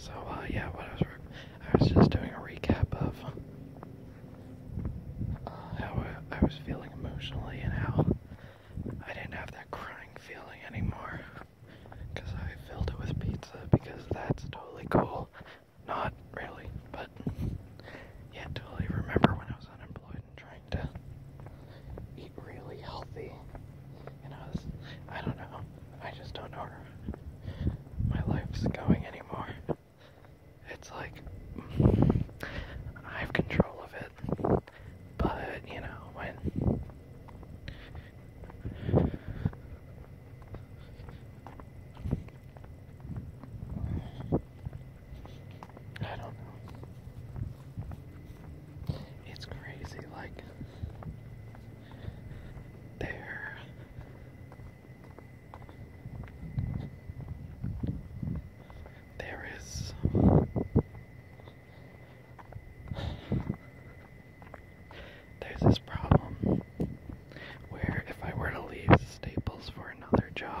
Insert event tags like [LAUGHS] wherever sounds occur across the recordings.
So, uh, yeah, what I was, I was just doing a recap of uh, how I was feeling emotionally and how I didn't have that crying feeling anymore because I filled it with pizza because that's totally cool.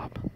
job.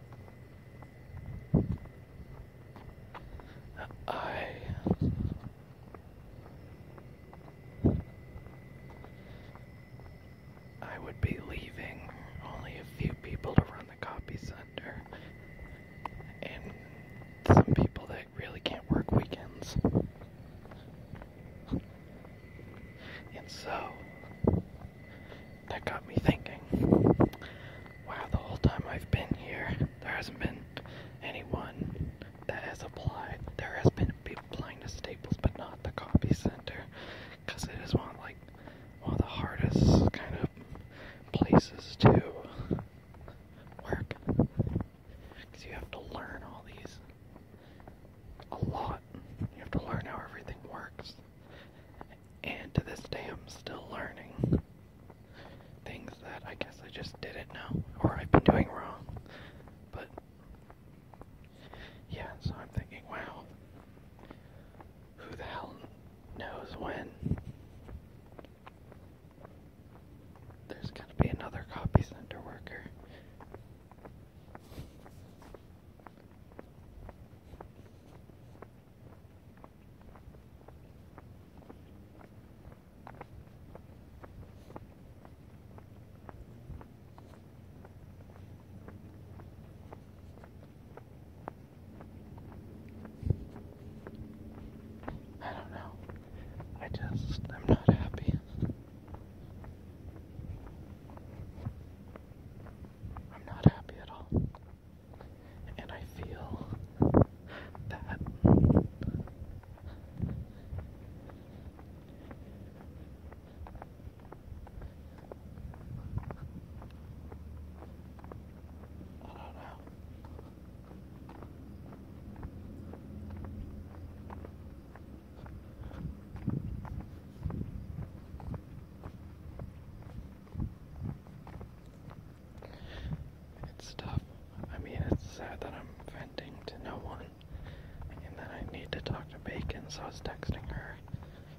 so I was texting her.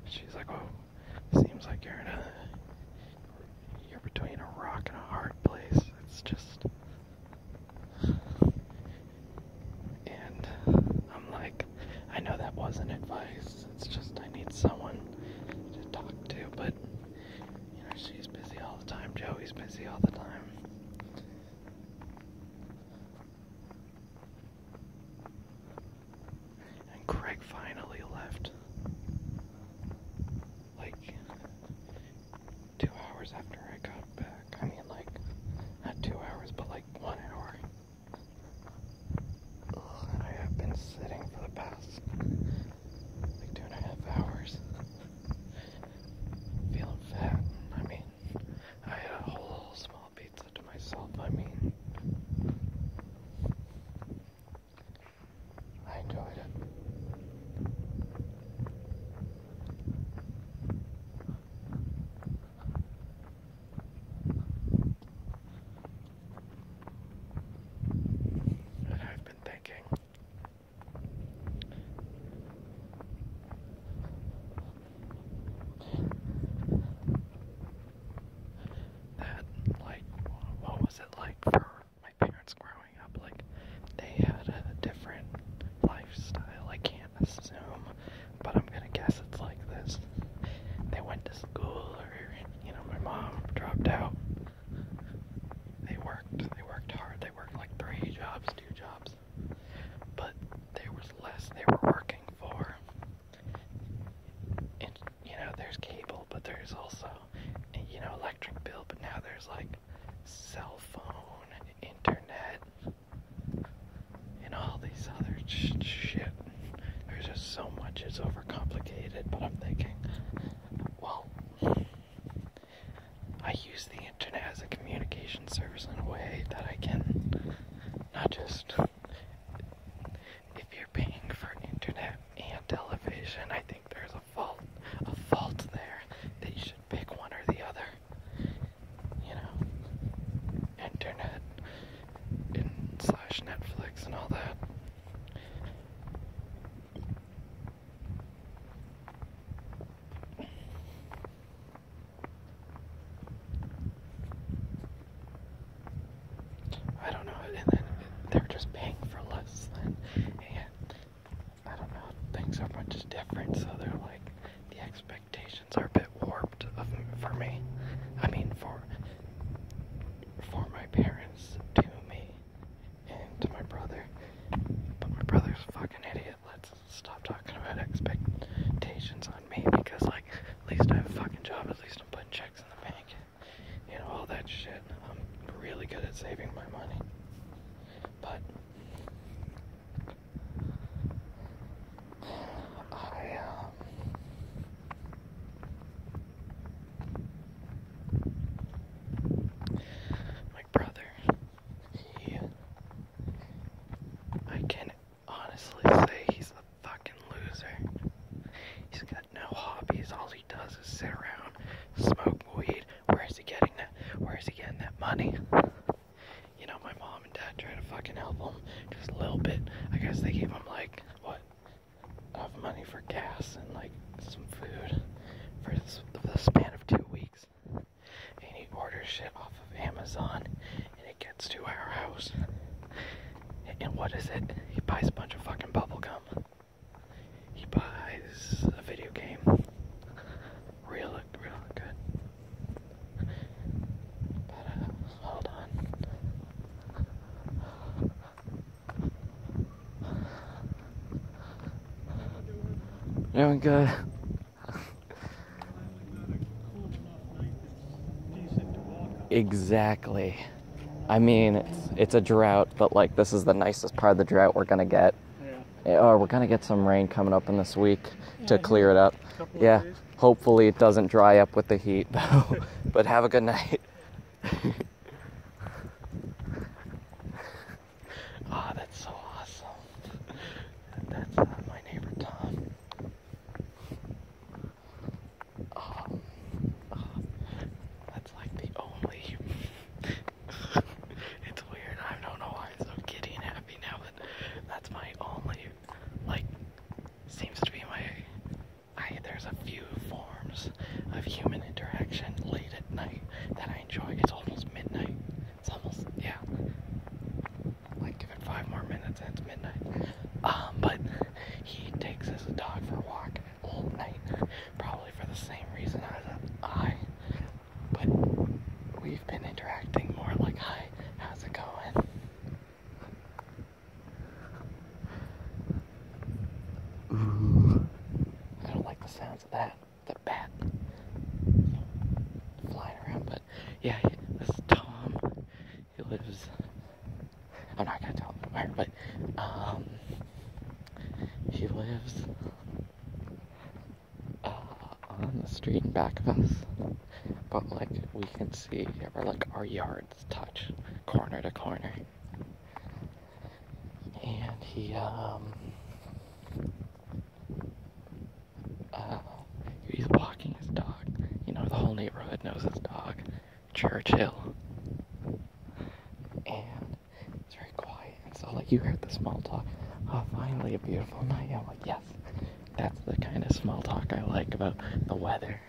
She's like, "Oh, seems like you're in a you're between a rock and a hard place. It's just much different, so they're like just a little bit. I guess they gave him like what of money for gas and like some food for the span Exactly. I mean, it's, it's a drought, but like this is the nicest part of the drought we're gonna get. Yeah. Or we're gonna get some rain coming up in this week to yeah, clear it up. Yeah. Hopefully it doesn't dry up with the heat [LAUGHS] though. but have a good night. back of us, but like we can see like our yards touch corner to corner. And he um uh, he's walking his dog. You know, the whole neighborhood knows his dog, Churchill. And it's very quiet. And so like you heard the small talk. Oh, finally a beautiful night. I'm like, yes. That's the kind of small talk I like about the weather.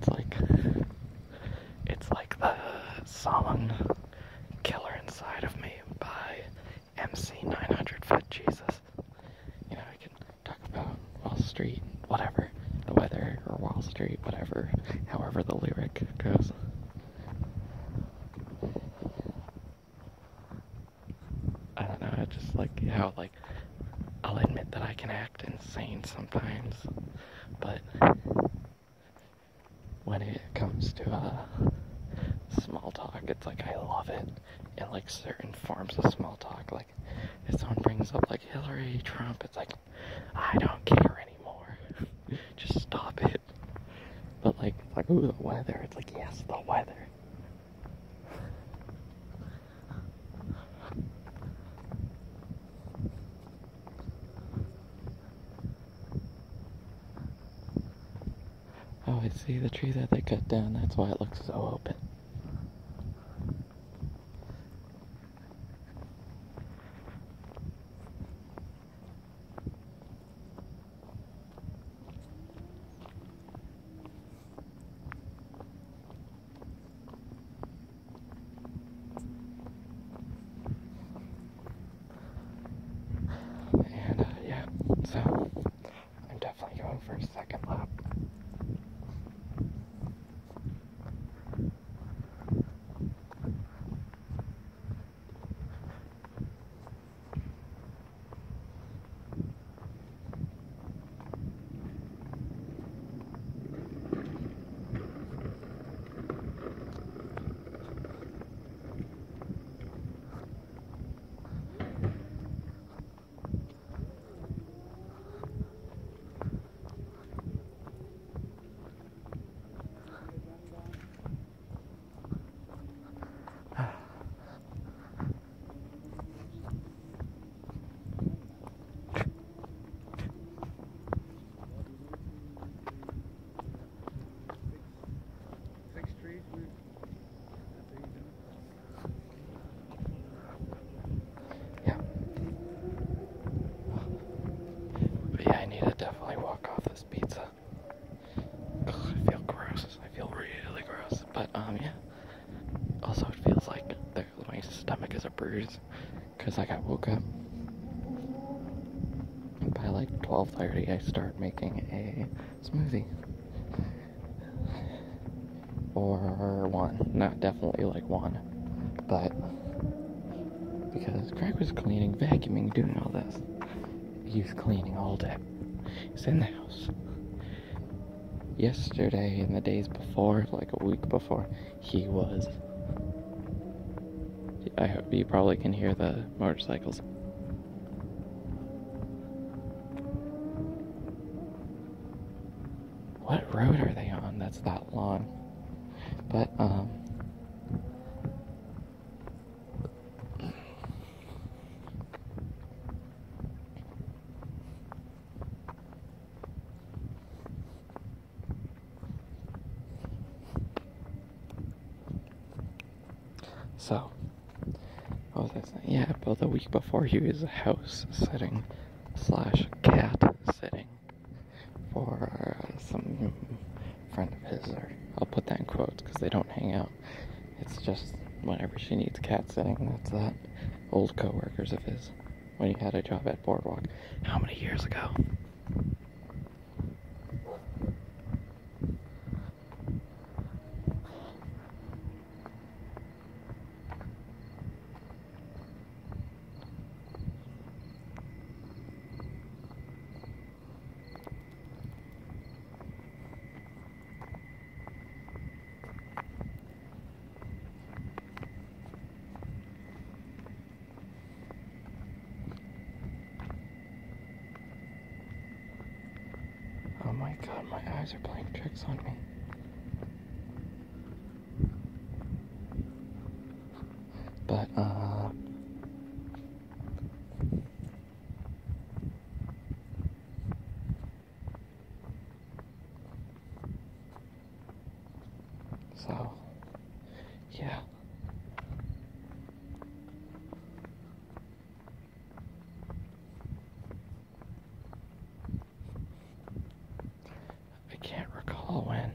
It's like it's like the song killer inside of me by MC 900 Foot Jesus. You know, I can talk about Wall Street, whatever, the weather, or Wall Street, whatever, however the lyric goes. I see the tree that they cut down. That's why it looks so open. And uh, yeah, so I'm definitely going for a second lap. Sixth Street, we, that's what you Yeah. But yeah, I need to definitely walk off this pizza. Ugh, I feel gross. I feel really gross. But um, yeah. Also, it feels like the, my bruise because I got woke up. By like 12:30, I start making a smoothie. Or one, not definitely like one, but because Craig was cleaning, vacuuming, doing all this. He was cleaning all day. He's in the house. Yesterday and the days before, like a week before, he was. I hope you probably can hear the motorcycles. What road are they on that's that long? But, um. So, Yeah, about the week before he was a house sitting slash cat sitting for uh, some friend of his, or I'll put that in quotes because they don't hang out. It's just whenever she needs cat sitting, that's that. Old coworkers of his when he had a job at Boardwalk. How many years ago? Oh my god, my eyes are playing tricks on me. But, uh. So, yeah. I can't recall when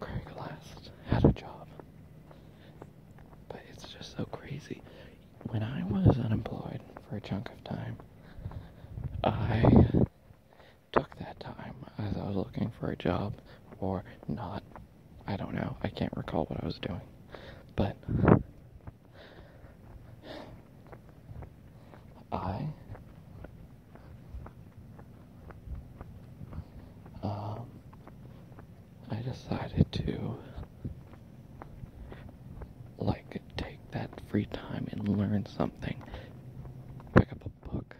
Craig last had a job. But it's just so crazy. When I was unemployed for a chunk of time, I took that time as I was looking for a job or not. I don't know. I can't recall what I was doing. But I um I decided to like take that free time and learn something. Pick up a book,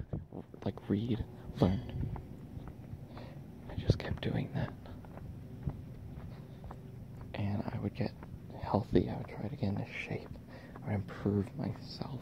like read, learn. I just kept doing that. And I would get healthy, I would try to get into shape, I would improve myself.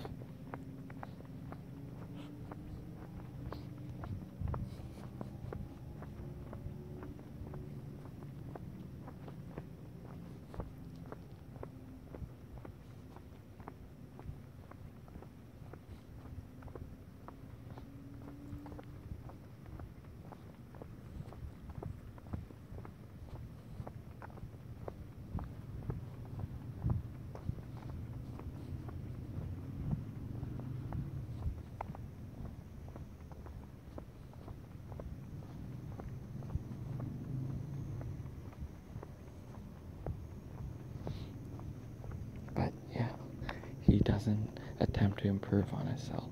But yeah, he doesn't attempt to improve on himself.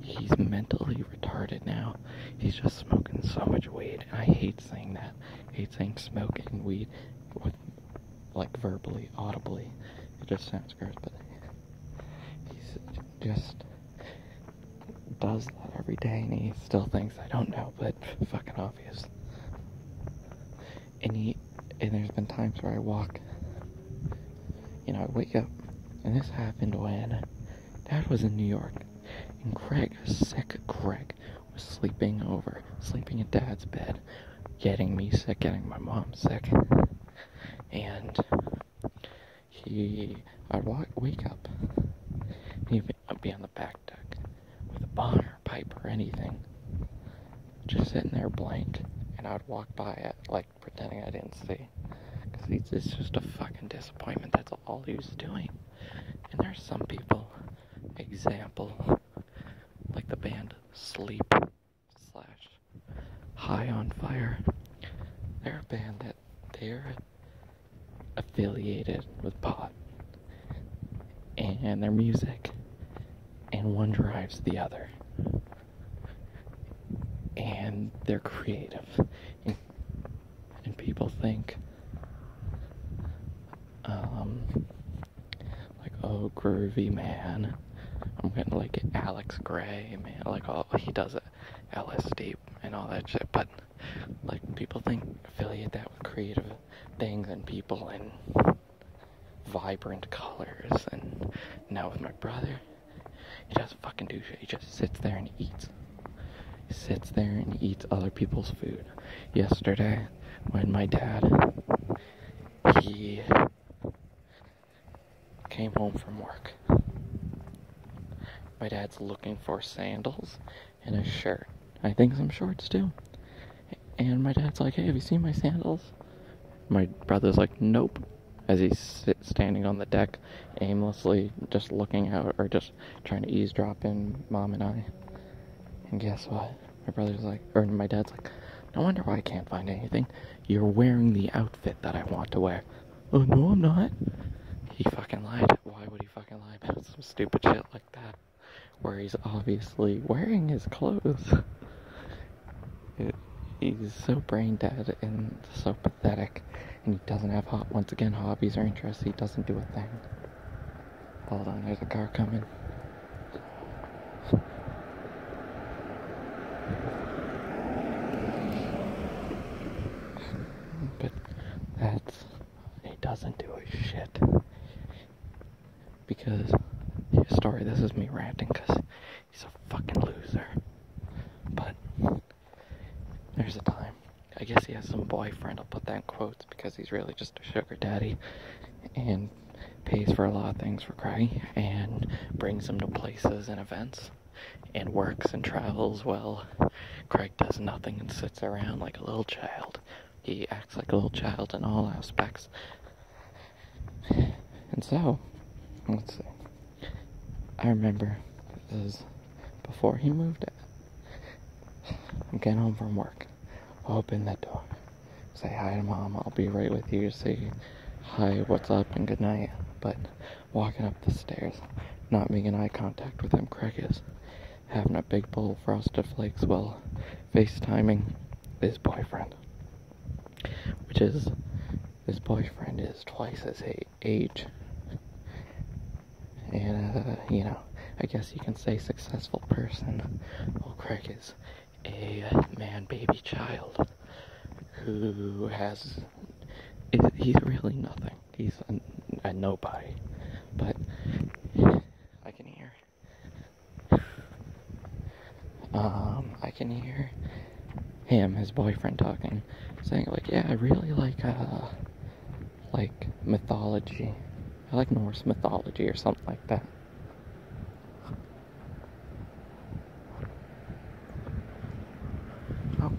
He's mentally retarded now. He's just smoking so much weed, and I hate saying that. I hate saying smoking weed with like verbally, audibly. It just sounds gross, but he's just does that every day, and he still thinks I don't know, but [LAUGHS] fucking obvious. And he, and there's been times where I walk you know, I wake up, and this happened when Dad was in New York, and Craig, sick Craig, was sleeping over, sleeping in Dad's bed, getting me sick, getting my mom sick, and he, I'd walk, wake up, and he'd be, on the back deck with a bong or pipe or anything, just sitting there blank, and I'd walk by it like pretending I didn't see. Because it's just a fucking disappointment. That's all he was doing. And there's some people, example, like the band Sleep slash High on Fire. They're a band that they're affiliated with pot and their music, and one drives the other. And they're creative. And, and people think um, like oh groovy man. I'm gonna like Alex Grey man, like all he does it, LSD and all that shit. But like people think affiliate that with creative things and people and vibrant colors. And now with my brother, he doesn't fucking do shit. He just sits there and eats. He sits there and eats other people's food. Yesterday, when my dad he came home from work. My dad's looking for sandals and a shirt. I think some shorts too. And my dad's like, "Hey, have you seen my sandals?" My brother's like, "Nope." As he's standing on the deck, aimlessly just looking out or just trying to eavesdrop in mom and I. And guess what? My brother's like, or my dad's like, "No wonder why I can't find anything. You're wearing the outfit that I want to wear." Oh no, I'm not. He fucking lied. Why would he fucking lie about some stupid shit like that? Where he's obviously wearing his clothes. [LAUGHS] He's so brain dead and so pathetic, and he doesn't have hot once again hobbies or interests. He doesn't do a thing. Hold on, there's a car coming. But that's he doesn't do a shit because his story. This is me ranting because he's a fucking loser. But there's a time. I guess he has some boyfriend. I'll put that in quotes because he's really just a sugar daddy and pays for a lot of things for Craig and brings him to places and events and works and travels well. Craig does nothing and sits around like a little child. He acts like a little child in all aspects. And so, let's see. I remember this is before he moved in. I'm getting home from work. Open the door. Say hi to mom. I'll be right with you. Say hi, what's up, and good night. But walking up the stairs, not making eye contact with him, Craig is having a big bowl of frosted flakes while FaceTiming his boyfriend. Which is his boyfriend is twice his age. Uh, you know, I guess you can say successful person. Well, Craig is a man baby child who has. is- He's really nothing. He's a, a nobody. But I can hear. Um, I can hear him, his boyfriend, talking, saying like, "Yeah, I really like uh, like mythology. I like Norse mythology or something like that." Oh.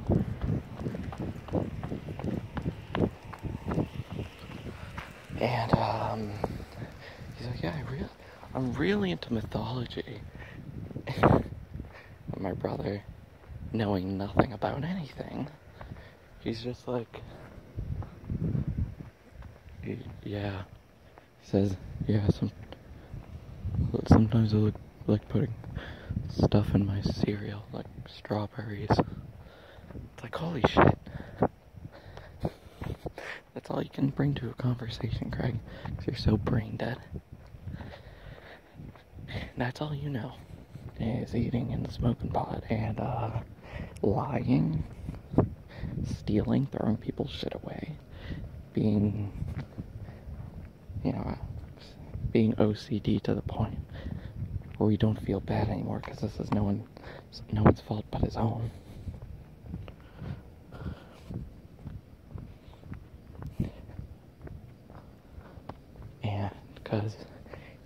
And um, he's like, "Yeah, I really, I'm really into mythology." [LAUGHS] My brother, knowing nothing about anything, he's just like, "Y- "Yeah," he says, "Yeah, some, sometimes I look like putting stuff in my cereal, like strawberries." It's like, holy shit. That's all you can bring to a conversation, Craig, because you're so brain dead. That's all you know is eating and smoking pot and uh, lying, stealing, throwing people's shit away, being, you know, being OCD to the point where you don't feel bad anymore because this is no one, no one's fault but his own. And because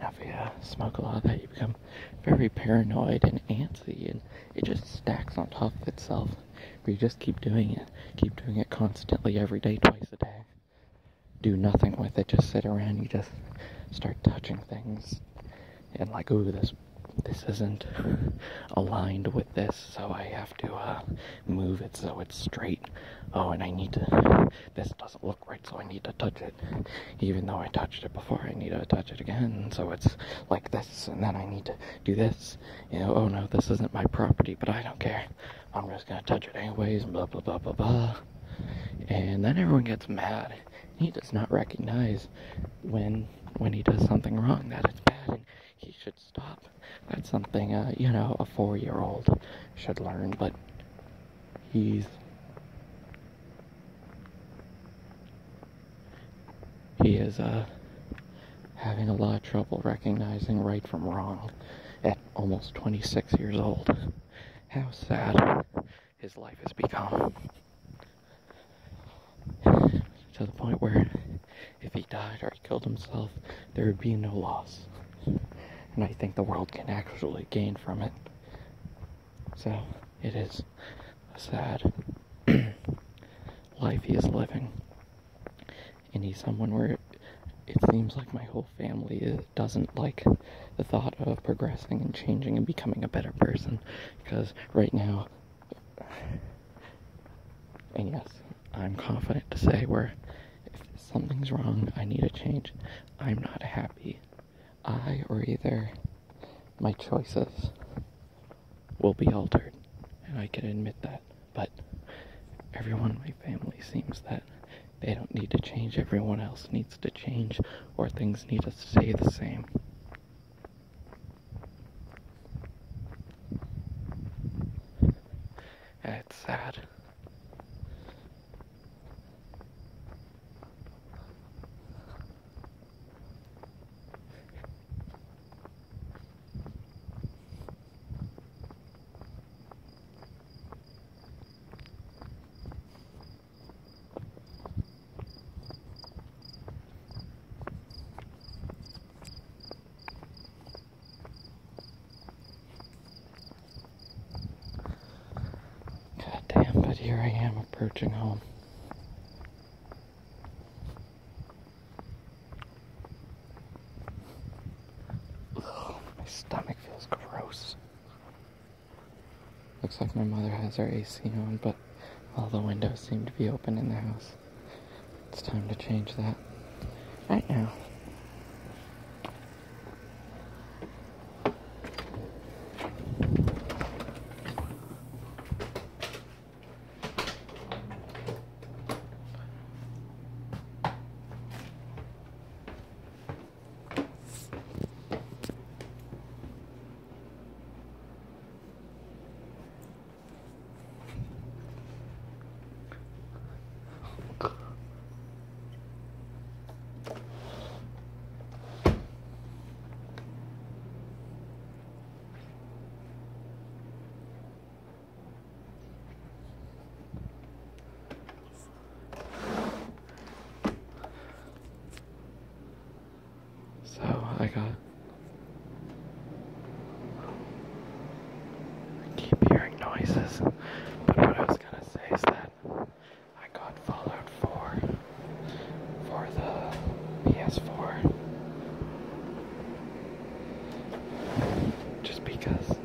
if you uh, smoke a lot of that, you become very paranoid and antsy, and it just stacks on top of itself. Where you just keep doing it, keep doing it constantly, every day, twice a day. Do nothing with it, just sit around. You just start touching things, and like, ooh, this this isn't [LAUGHS] aligned with this, so I have to uh, move it so it's straight. Oh, and I need to. This doesn't look right, so I need to touch it. Even though I touched it before, I need to touch it again, so it's like this, and then I need to do this. You know, oh no, this isn't my property, but I don't care. I'm just gonna touch it anyways, blah blah blah blah blah. And then everyone gets mad. He does not recognize when when he does something wrong that it's bad and he should stop. That's something uh, you know a four year old should learn, but he's he is uh having a lot of trouble recognizing right from wrong at almost 26 years old. How sad his life has become. To the point where if he died or he killed himself, there would be no loss. And I think the world can actually gain from it. So, it is a sad [CLEARS THROAT] life he is living. And he's someone where it, seems like my whole family doesn't like the thought of progressing and changing and becoming a better person. Because right now, and yes, I'm confident to say where if something's wrong, I need a change. I'm not happy. I or either my choices will be altered, and I can admit that. But everyone in my family seems that they don't need to change. Everyone else needs to change, or things need to stay the same. And it's sad. God damn, but here I am approaching home. Ugh, my stomach feels gross. Looks like my mother has her AC on, but all the windows seem to be open in the house. It's time to change that. Right now. I got. I keep hearing noises, but what I was gonna say is that I got Fallout 4 for the PS4. Just because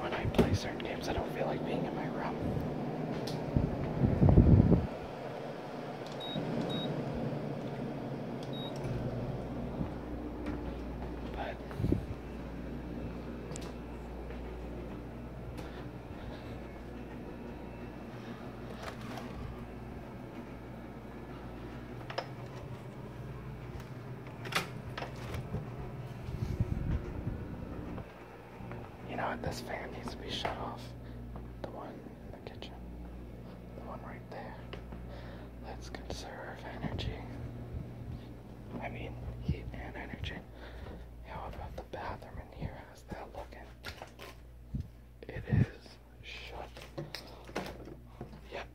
when I play certain games, I don't feel like being in my room. But you know what? This fan needs to be shut off. The one in the kitchen. The one right there. Let's conserve energy. I mean, heat and energy. How about the bathroom in here? How's that looking? It is shut. Yep.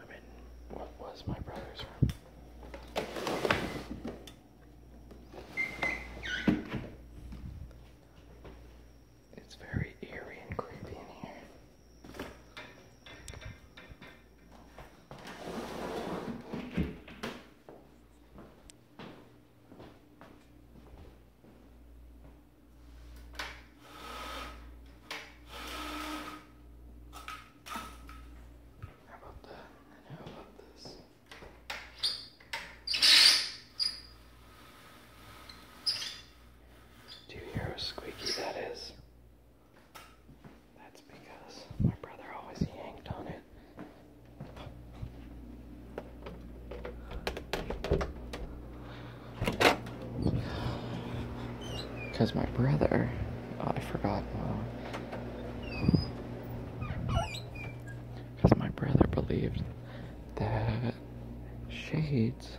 I'm in what was my brother's room. It's very eerie and creepy in here. How about that? And how about this? Do you hear how squeaky that is? That's because my brother always yanked on it. Because my brother, oh, I forgot. Because my brother believed that shades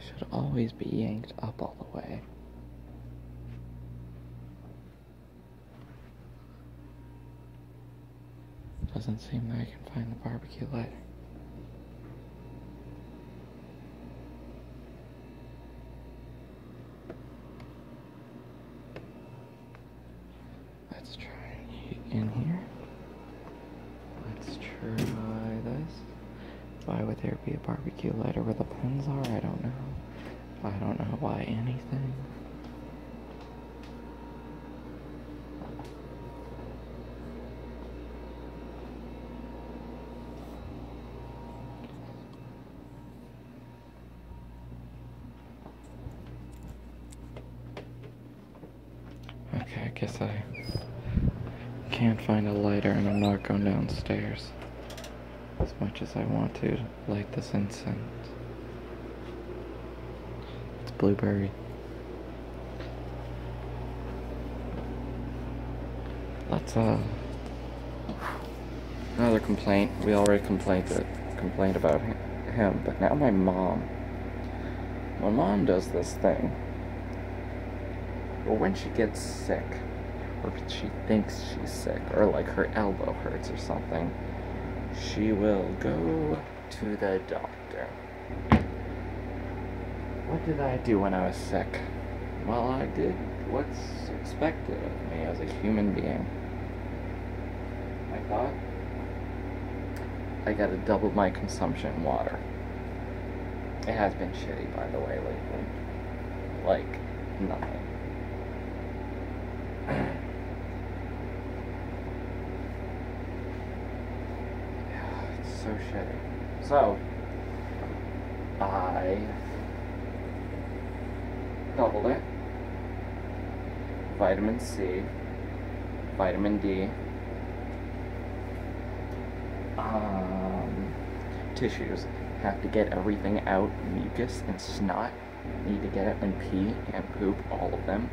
should always be yanked up all the way. Doesn't seem that I can find the barbecue lighter. Let's try heat in here. Let's try this. Why would there be a barbecue lighter where the pins are? I don't know. I don't know why anything. Okay, I guess I can't find a lighter and I'm not going downstairs as much as I want to light this incense. It's blueberry. Let's uh another complaint. We already complained that complained about him, but now my mom. My mom does this thing. Or when she gets sick, or she thinks she's sick, or like her elbow hurts or something, she will go to the doctor. What did I do when I was sick? Well, I did what's expected of me as a human being. I thought I gotta double my consumption water. It has been shitty, by the way, lately. Like, nothing. [CLEARS THROAT] Yeah, it's so shitty. So, I doubled it. Vitamin C, vitamin D, um, tissues. Have to get everything out, mucus and snot. Need to get it and pee and poop, all of them.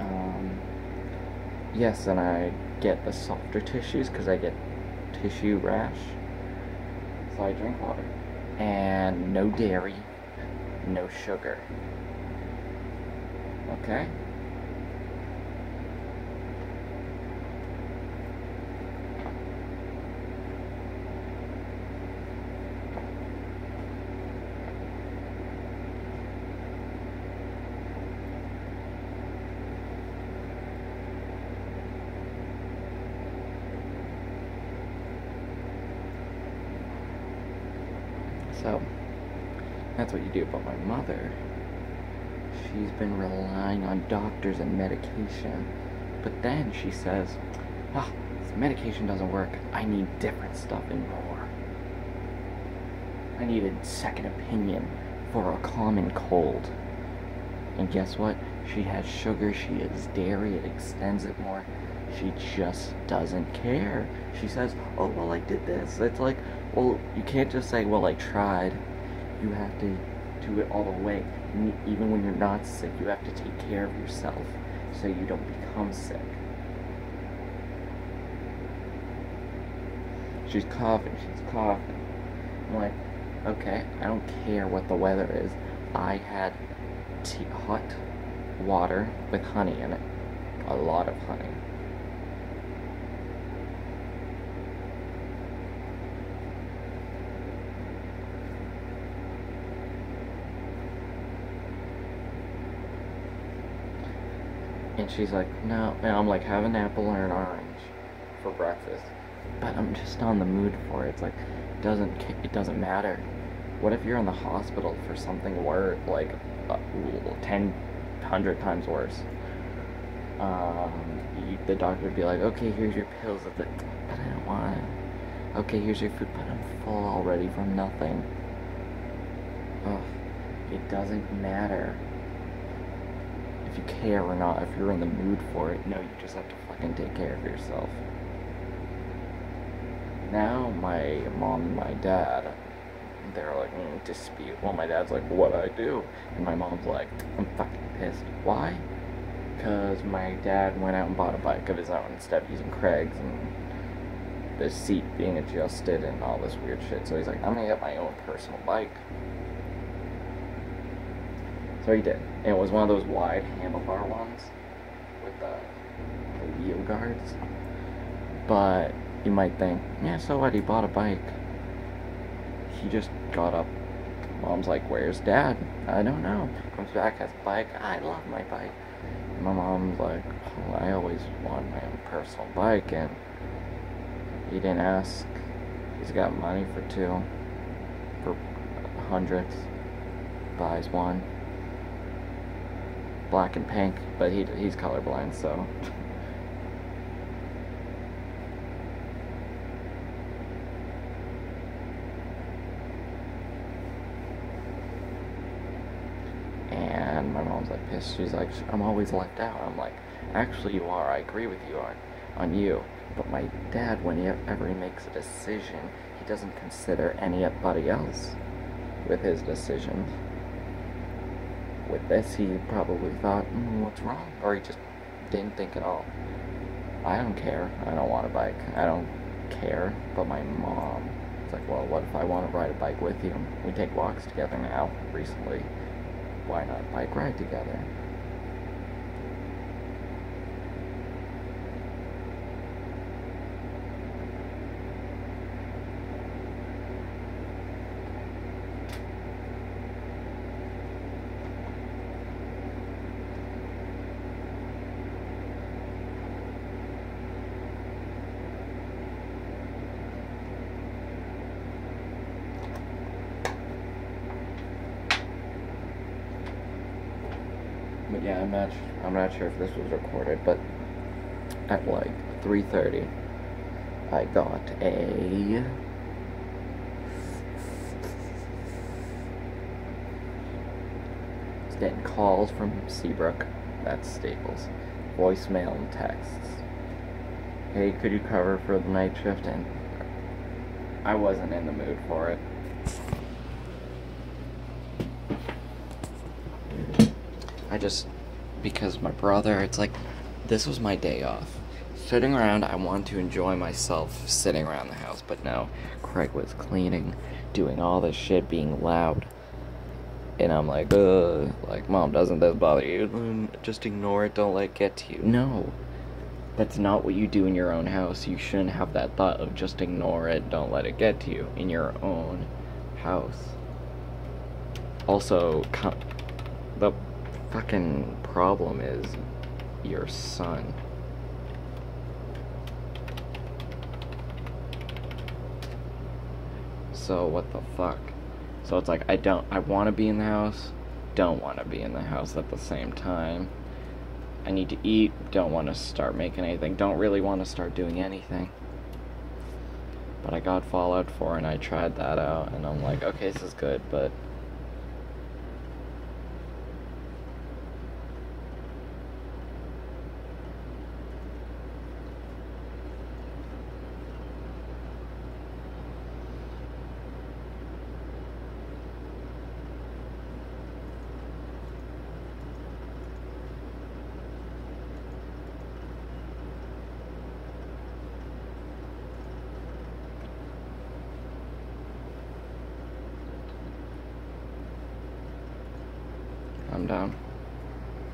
Um, yes, and I get the softer tissues because I get tissue rash. So I drink water. and no dairy, no sugar. Okay? So, that's what you do. But my mother, she's been relying on doctors and medication. But then she says, ah, this medication doesn't work. I need different stuff and more. I need a second opinion for a common cold. And guess what? She has sugar, she has dairy, it extends it more. She just doesn't care. She says, oh, well, I did this. It's like, well, you can't just say, well, I tried. You have to do it all the way. Even when you're not sick, you have to take care of yourself so you don't become sick. She's coughing, she's coughing. I'm like, okay, I don't care what the weather is. I had hot water with honey in it. A lot of honey. And she's like, no. And I'm like, have an apple or an orange for breakfast. But I'm just on the mood for it. It's like, it doesn't it doesn't matter. What if you're in the hospital for something worse, like uh, 10, 100 times worse? Um, you, the doctor would be like, okay, here's your pills. It's like, but I don't want it. Okay, here's your food, but I'm full already from nothing. Ugh, it doesn't matter if you care or not, if you're in the mood for it. No, you just have to fucking take care of yourself. Now, my mom and my dad, they're like, mm, dispute. Well, my dad's like, what I do? And my mom's like, I'm fucking pissed. Why? Because my dad went out and bought a bike of his own instead of using Craig's and the seat being adjusted and all this weird shit. So he's like, I'm gonna get my own personal bike. So he did. And it was one of those wide handlebar ones with the, wheel guards. But you might think, yeah, so what? He bought a bike. He just got up. Mom's like, where's dad? I don't know. Comes back, has a bike. I love my bike. My mom's like, I always wanted my own personal bike. And he didn't ask. He's got money for two. For hundreds. Buys one black and pink, but he he's colorblind, so. And my mom's like pissed. She's like, I'm always left out. I'm like, actually, you are. I agree with you on on you. But my dad, whenever he makes a decision, he doesn't consider anybody else with his decisions with this, he probably thought, mm, what's wrong? Or he just didn't think at all. I don't care. I don't want a bike. I don't care. But my mom, it's like, well, what if I want to ride a bike with you? We take walks together now, recently. Why not bike ride together? But yeah, I'm not. I'm not sure if this was recorded, but at like 3:30, I got a. Getting calls from Seabrook. That's Staples. Voicemail and texts. Hey, could you cover for the night shift? And I wasn't in the mood for it. I just because my brother, it's like this was my day off. Sitting around, I wanted to enjoy myself sitting around the house, but no. Craig was cleaning, doing all this shit, being loud. And I'm like, uh, like, mom, doesn't this bother you? "Mm, Just ignore it, don't let it get to you. No. That's not what you do in your own house. You shouldn't have that thought of just ignore it, don't let it get to you in your own house. Also, fucking problem is your son. So what the fuck? So it's like I don't I want to be in the house, don't want to be in the house at the same time. I need to eat, don't want to start making anything, don't really want to start doing anything. But I got Fallout 4 and I tried that out and I'm like, okay, this is good, but